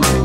Bye.